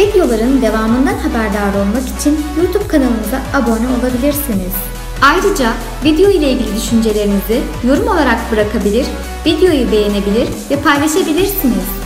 Videoların devamından haberdar olmak için YouTube kanalımıza abone olabilirsiniz. Ayrıca video ile ilgili düşüncelerinizi yorum olarak bırakabilir, videoyu beğenebilir ve paylaşabilirsiniz.